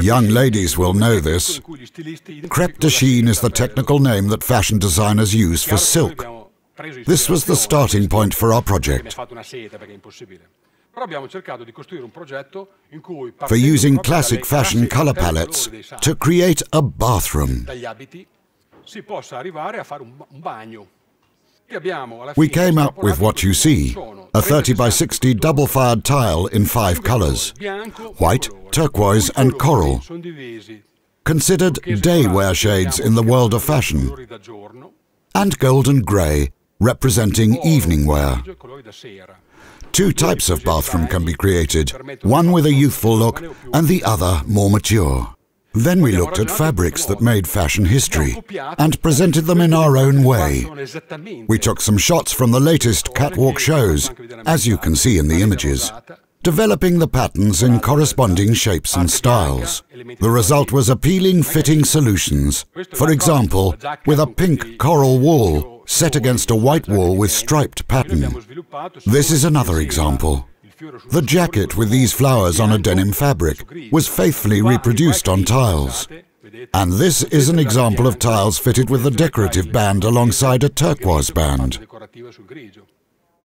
Young ladies will know this. Crepe de Chine is the technical name that fashion designers use for silk. This was the starting point for our project. For using classic fashion color palettes to create a bathroom. We came up with what you see, a 30 by 60 double-fired tile in five colors, white, turquoise and coral, considered day wear shades in the world of fashion, and golden grey, representing evening wear. Two types of bathroom can be created, one with a youthful look and the other more mature. Then we looked at fabrics that made fashion history and presented them in our own way. We took some shots from the latest catwalk shows, as you can see in the images, developing the patterns in corresponding shapes and styles. The result was appealing fitting solutions, for example, with a pink coral wool set against a white wall with striped pattern. This is another example. The jacket with these flowers on a denim fabric was faithfully reproduced on tiles. And this is an example of tiles fitted with a decorative band alongside a turquoise band.